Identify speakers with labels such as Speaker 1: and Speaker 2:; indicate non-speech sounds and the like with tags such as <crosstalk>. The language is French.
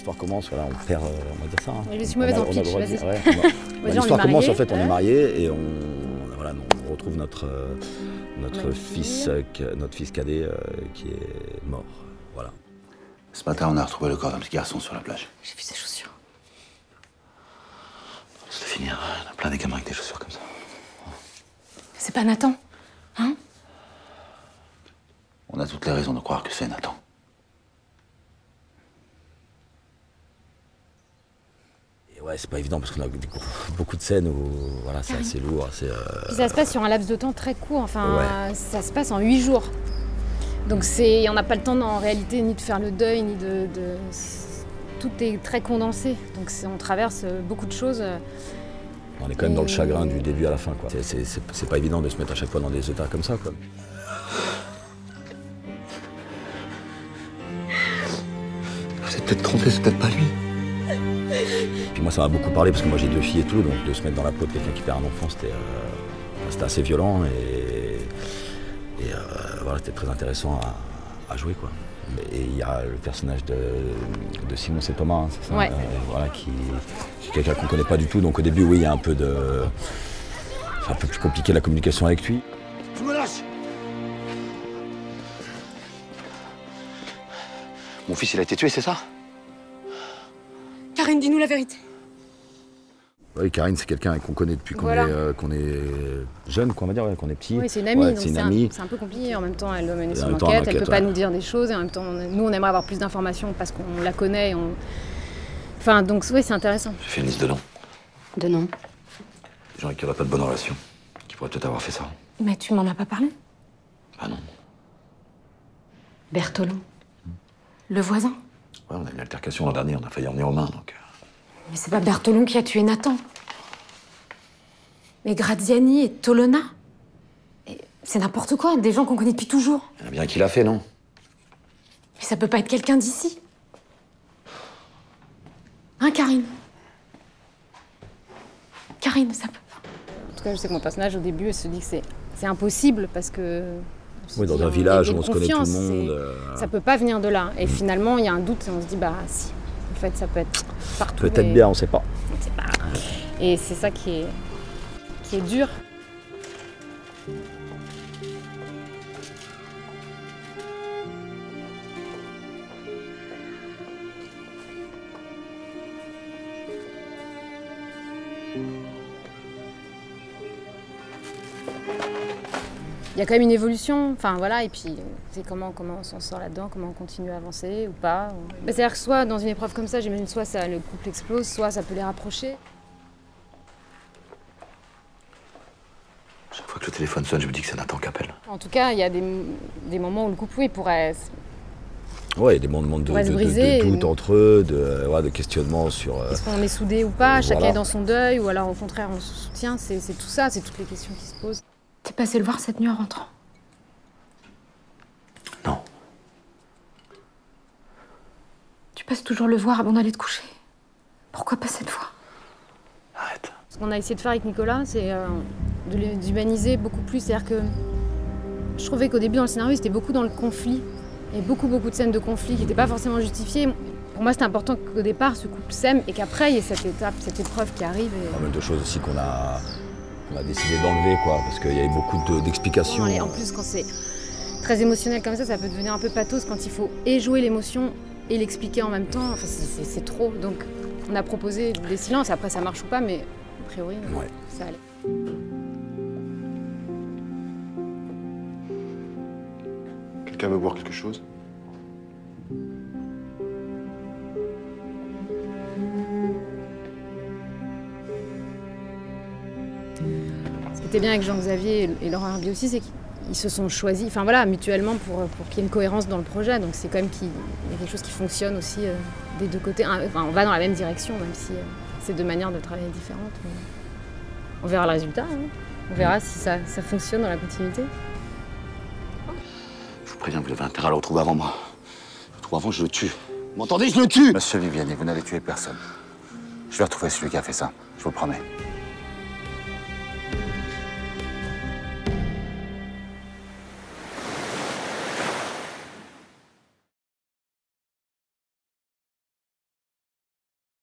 Speaker 1: l'histoire commence, voilà, on perd, euh, on va dire ça. hein.
Speaker 2: Je suis mauvaise en
Speaker 1: on a le
Speaker 2: pitch, vas-y.
Speaker 1: ouais, <laughs> Bah, L'histoire commence en fait, on est mariés et on, voilà, on retrouve notre, euh, notre, fils, euh, notre fils cadet euh, qui est mort. Voilà.
Speaker 3: Ce matin, on a retrouvé le corps d'un petit garçon sur la plage.
Speaker 2: J'ai vu ses chaussures.
Speaker 3: C'est fini, hein. il y en a plein des gamins avec des chaussures comme ça.
Speaker 2: C'est pas Nathan Hein?
Speaker 3: On a toutes les raisons de croire que c'est Nathan.
Speaker 1: Ouais, c'est pas évident parce qu'on a beaucoup de scènes où voilà, c'est assez lourd, assez. euh,
Speaker 2: Puis ça se passe sur un laps de temps très court, enfin
Speaker 1: Ouais.
Speaker 2: ça se passe en huit jours. Donc c'est, on n'a pas le temps en réalité ni de faire le deuil, ni de... de- Tout est très condensé, donc on traverse beaucoup de choses.
Speaker 1: on est quand même dans le chagrin du début à la fin. c'est pas évident de se mettre à chaque fois dans des états comme ça. Quoi.
Speaker 3: Vous êtes peut-être trompé, c'est peut-être pas lui.
Speaker 1: Puis moi, ça m'a beaucoup parlé parce que moi j'ai deux filles et tout, donc de se mettre dans la peau de quelqu'un qui perd un enfant, c'était euh, c'était assez violent et, et, euh, voilà, c'était très intéressant à, à jouer. Quoi. Et il y a le personnage de, de Simon c'est Thomas, hein, c'est ça,
Speaker 2: Ouais.
Speaker 1: voilà, qui, qui est quelqu'un qu'on connaît pas du tout, donc au début, oui, il y a un peu de. C'est un peu plus compliqué la communication avec lui.
Speaker 3: Tu me lâches Mon fils, il a été tué, c'est ça?
Speaker 2: Karine, dis-nous la vérité.
Speaker 1: Oui, Karine, c'est quelqu'un qu'on connaît depuis qu'on
Speaker 2: Voilà.
Speaker 1: est, euh, qu'on est jeune, quoi, on va dire, ouais, qu'on est petit.
Speaker 2: Oui, c'est une amie,
Speaker 1: Ouais,
Speaker 2: donc
Speaker 1: c'est
Speaker 2: un, peu compliqué. En même temps, elle doit mener son enquête, elle
Speaker 1: l'enquête,
Speaker 2: peut pas nous dire des choses, et en même temps, on- nous, on aimerait avoir plus d'informations parce qu'on la connaît. et on... Enfin, donc oui, c'est intéressant.
Speaker 3: J'ai fait une liste de noms.
Speaker 2: De nom.
Speaker 3: Des gens avec qui on n'a pas de bonne relation. Qui pourraient peut-être avoir fait ça.
Speaker 2: Mais tu m'en as pas parlé?
Speaker 3: Ah non.
Speaker 2: Berthelot. Le voisin?
Speaker 3: Ouais, on a eu une altercation l'an dernier, on a failli en venir aux mains, donc. euh,
Speaker 2: Mais c'est pas Berthelon qui a tué Nathan. Mais Graziani et Tolona. C'est n'importe quoi, des gens qu'on connaît depuis toujours.
Speaker 3: Il y en a bien qui l'a fait, non?
Speaker 2: Mais ça peut pas être quelqu'un d'ici. Hein, Karine? Karine, ça peut pas. En tout cas, je sais que mon personnage, au début, elle se dit que c'est impossible parce que.
Speaker 1: Oui, dans un village où on se connaît tout le monde. euh,
Speaker 2: Ça peut pas venir de là. Et finalement, il y a un doute et on se dit, bah si. En fait, ça peut être partout.
Speaker 1: Peut-être
Speaker 2: et-
Speaker 1: bien, on sait pas.
Speaker 2: on sait pas. Et c'est ça qui est, qui est dur. Il y a quand même une évolution, enfin voilà, et puis c'est comment, comment on s'en sort là-dedans, comment on continue à avancer ou pas. ou- Bah, C'est-à-dire que soit dans une épreuve comme ça, j'imagine soit ça, le couple explose, soit ça peut les rapprocher.
Speaker 3: Chaque fois que le téléphone sonne, je me dis que c'est Nathan qui appelle.
Speaker 2: En tout cas, il y a des, des moments où le couple oui, pourrait.
Speaker 1: Ouais, il y a des moments de,
Speaker 2: et-
Speaker 1: doute entre eux, de, euh, ouais, de questionnement sur. euh,
Speaker 2: Est-ce qu'on est soudés ou pas? Chacun
Speaker 1: Voilà.
Speaker 2: est dans son deuil ou alors au contraire on se soutient c'est tout ça, c'est toutes les questions qui se posent. T'es passé le voir cette nuit en rentrant
Speaker 3: Non.
Speaker 2: Tu passes toujours le voir avant d'aller te coucher. Pourquoi pas cette fois?
Speaker 3: Arrête.
Speaker 2: Ce qu'on a essayé de faire avec Nicolas, c'est euh, de les humaniser beaucoup plus. C'est-à-dire que je trouvais qu'au début dans le scénario, c'était beaucoup dans le conflit. Et beaucoup, beaucoup de scènes de conflit qui n'étaient pas forcément justifiées. Pour moi, c'était important qu'au départ, ce couple s'aime et qu'après, il y ait cette étape, cette épreuve qui arrive. Et...
Speaker 1: pas mal de choses aussi qu'on a, qu'on a décidé d'enlever, quoi, parce qu'il y avait beaucoup de- d'explications.
Speaker 2: Et en plus, quand c'est très émotionnel comme ça, ça peut devenir un peu pathos quand il faut et jouer l'émotion et l'expliquer en même temps. Enfin, c'est- trop. Donc, on a proposé des silences. Après, ça marche ou pas, mais a priori,
Speaker 1: Ouais.
Speaker 2: ça allait.
Speaker 4: Quelqu'un veut boire quelque chose?
Speaker 2: Était bien avec Jean-Xavier et Laurent Herbier aussi, c'est qu'ils se sont choisis, enfin voilà, mutuellement pour, pour qu'il y ait une cohérence dans le projet. Donc c'est quand même qu'il y a quelque chose qui fonctionne aussi euh, des deux côtés. Enfin, on va dans la même direction, même si euh, c'est deux manières de travailler différentes. mais On verra le résultat. hein. On verra si ça, ça fonctionne dans la continuité.
Speaker 3: Je vous préviens, vous avez intérêt à le retrouver avant moi. Je le trouve avant, je le tue. Vous m'entendez Je le tue
Speaker 5: Monsieur Viviani, vous n'allez tuer personne. Je vais retrouver celui qui a fait ça, je vous le promets.